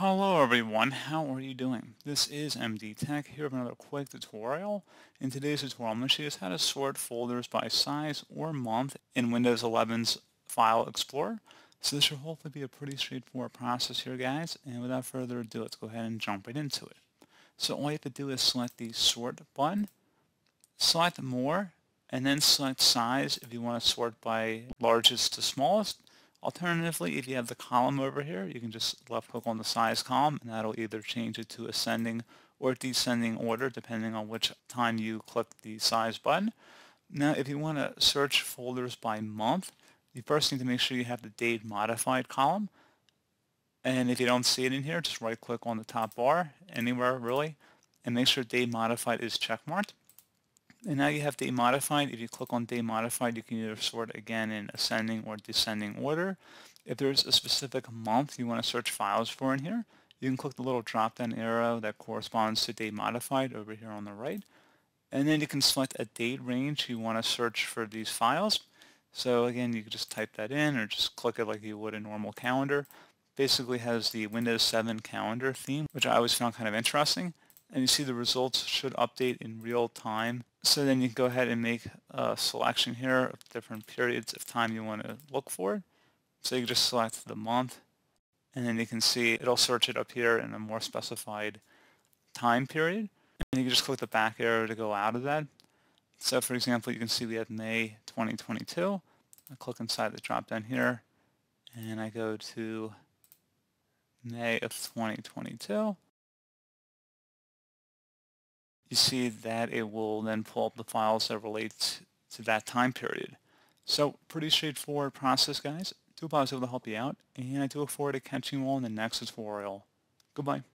Hello everyone, how are you doing? This is MD Tech here with another quick tutorial. In today's tutorial I'm going to show you how to sort folders by size or month in Windows 11's File Explorer. So this should hopefully be a pretty straightforward process here guys, and without further ado let's go ahead and jump right into it. So all you have to do is select the Sort button, select More, and then select Size if you want to sort by largest to smallest, Alternatively, if you have the column over here, you can just left click on the size column and that'll either change it to ascending or descending order depending on which time you click the size button. Now if you want to search folders by month, you first need to make sure you have the date modified column. And if you don't see it in here, just right click on the top bar, anywhere really, and make sure date modified is checkmarked. And now you have date modified. If you click on date modified, you can either sort again in ascending or descending order. If there's a specific month you want to search files for in here, you can click the little drop-down arrow that corresponds to date modified over here on the right. And then you can select a date range you want to search for these files. So again, you can just type that in or just click it like you would a normal calendar. Basically has the Windows 7 calendar theme, which I always found kind of interesting and you see the results should update in real time. So then you can go ahead and make a selection here of different periods of time you want to look for. So you can just select the month and then you can see it'll search it up here in a more specified time period. And you can just click the back arrow to go out of that. So for example, you can see we have May 2022. I click inside the drop down here and I go to May of 2022 you see that it will then pull up the files that relate to that time period. So pretty straightforward process guys. Do hope I was able to help you out and I do look forward to catching you all in the next tutorial. Goodbye.